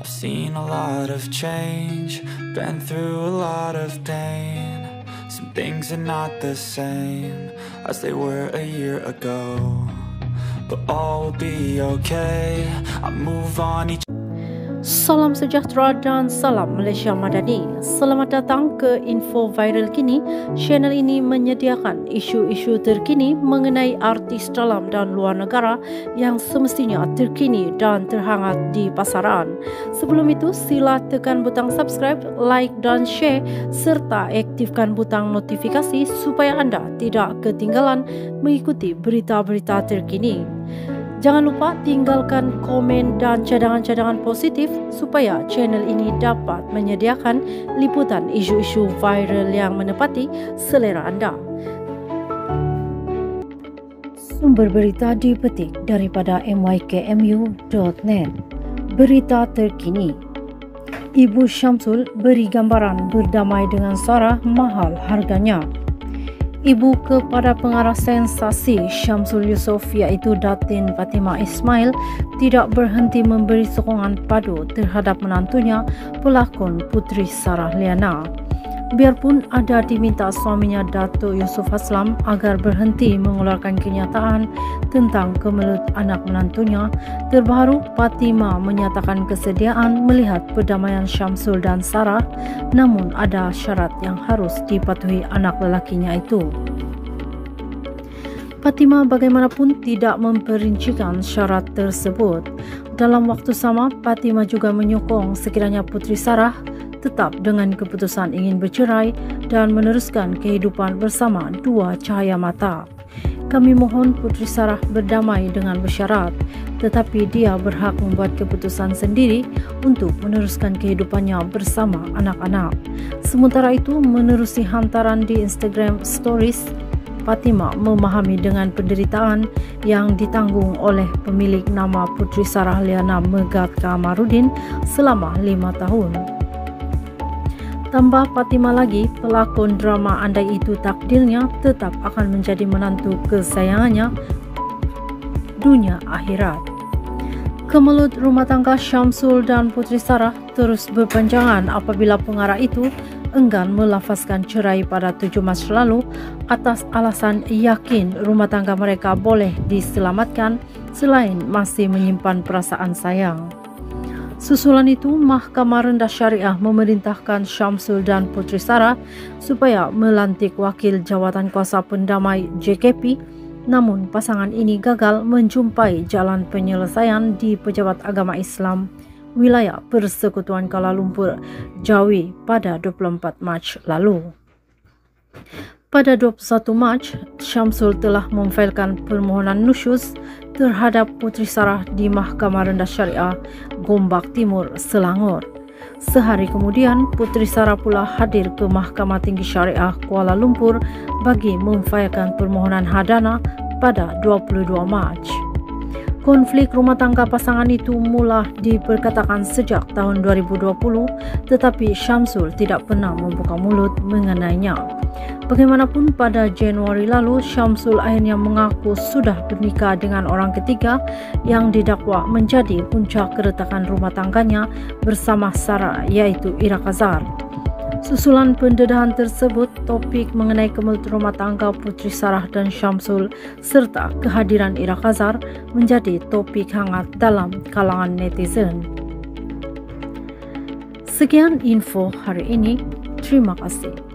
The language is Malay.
I've seen a lot of change, been through a lot of pain. Some things are not the same as they were a year ago. But all will be okay. I move on each Salam sejahtera dan salam Malaysia Madani. Selamat datang ke Info Viral Kini. Channel ini menyediakan isu-isu terkini mengenai artis dalam dan luar negara yang semestinya terkini dan terhangat di pasaran. Sebelum itu, sila tekan butang subscribe, like dan share serta aktifkan butang notifikasi supaya anda tidak ketinggalan mengikuti berita-berita terkini. Jangan lupa tinggalkan komen dan cadangan-cadangan positif supaya channel ini dapat menyediakan liputan isu-isu viral yang menepati selera anda. Sumber berita dipetik daripada mykmu.net. Berita terkini. Ibu Syamsul beri gambaran berdamai dengan Sarah mahal harganya. Ibu kepada pengarah sensasi Syamsul Yusof iaitu Datin Fatimah Ismail tidak berhenti memberi sokongan padu terhadap menantunya pelakon Putri Sarah Liana biarpun ada diminta suaminya Dato Yusuf Aslam agar berhenti mengeluarkan kenyataan tentang kemelut anak menantunya, terbaru Fatima menyatakan kesediaan melihat perdamaian Syamsul dan Sarah namun ada syarat yang harus dipatuhi anak lelakinya itu. Fatima bagaimanapun tidak memperincikan syarat tersebut. Dalam waktu sama, Fatima juga menyokong sekiranya Putri Sarah tetap dengan keputusan ingin bercerai dan meneruskan kehidupan bersama dua cahaya mata. Kami mohon Putri Sarah berdamai dengan bersyarat, tetapi dia berhak membuat keputusan sendiri untuk meneruskan kehidupannya bersama anak-anak. Sementara itu, menerusi hantaran di Instagram Stories, Fatima memahami dengan penderitaan yang ditanggung oleh pemilik nama Putri Sarah Liana Megat Kamarudin selama lima tahun. Tambah Fatima lagi, pelakon drama andai itu takdirnya tetap akan menjadi menantu kesayangannya dunia akhirat. Kemelut rumah tangga Syamsul dan Putri Sarah terus berpanjangan apabila pengarah itu enggan melafazkan cerai pada 7 Mac lalu atas alasan yakin rumah tangga mereka boleh diselamatkan selain masih menyimpan perasaan sayang. Susulan itu, Mahkamah Rendah Syariah memerintahkan Syamsul dan Putri Sarah supaya melantik wakil jawatan kuasa pendamai JKP namun pasangan ini gagal menjumpai jalan penyelesaian di Pejabat Agama Islam wilayah Persekutuan Kuala Lumpur, Jawi pada 24 Mac lalu. Pada 21 Mac, Syamsul telah memfailkan permohonan nusyus terhadap Putri Sarah di Mahkamah Rendah Syariah Gombak Timur, Selangor. Sehari kemudian, Putri Sarah pula hadir ke Mahkamah Tinggi Syariah Kuala Lumpur bagi memfailkan permohonan hadana pada 22 Mac. Konflik rumah tangga pasangan itu mula diperkatakan sejak tahun 2020 tetapi Syamsul tidak pernah membuka mulut mengenainya. Bagaimanapun pada Januari lalu Syamsul akhirnya mengaku sudah bernikah dengan orang ketiga yang didakwa menjadi puncak keretakan rumah tangganya bersama Sarah iaitu Ira Kazar. Susulan pendedahan tersebut, topik mengenai kemelut rumah tangga Putri Sarah dan Syamsul serta kehadiran Ira Khazar menjadi topik hangat dalam kalangan netizen. Sekian info hari ini. Terima kasih.